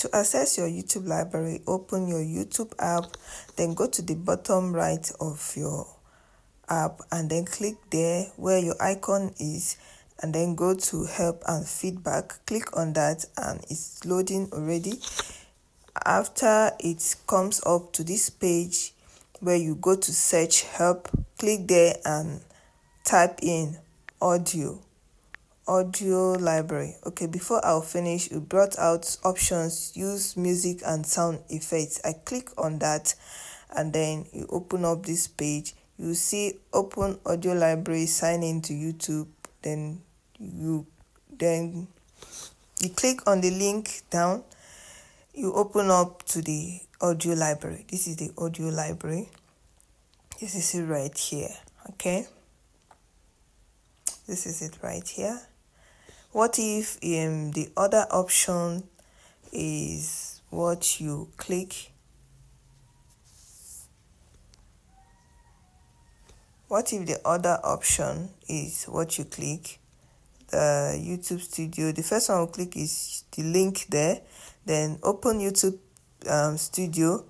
To access your YouTube library, open your YouTube app, then go to the bottom right of your app and then click there where your icon is and then go to help and feedback. Click on that and it's loading already. After it comes up to this page where you go to search help click there and type in audio audio library. Okay before i'll finish it brought out options. Use music and sound effects. I click on that and then you open up this page. You see open audio library sign into youtube then you then you click on the link down. You open up to the audio library. This is the audio library. This is it right here. Okay? This is it right here what if um, the other option is what you click? What if the other option is what you click? The youtube studio the first one i'll click is the link there. Then open youtube um, studio.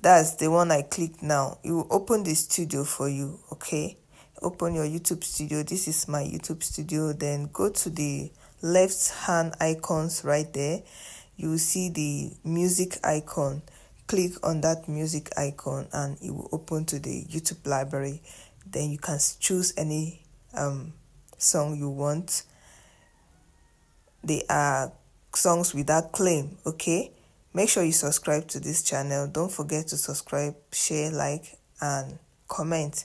That's the one i click now. It will open the studio for you okay open your youtube studio. This is my youtube studio. Then go to the left hand icons right there. You will see the music icon. Click on that music icon and it will open to the youtube library. Then you can choose any um, song you want. They are songs without claim okay? Make sure you subscribe to this channel. Don't forget to subscribe share like and comment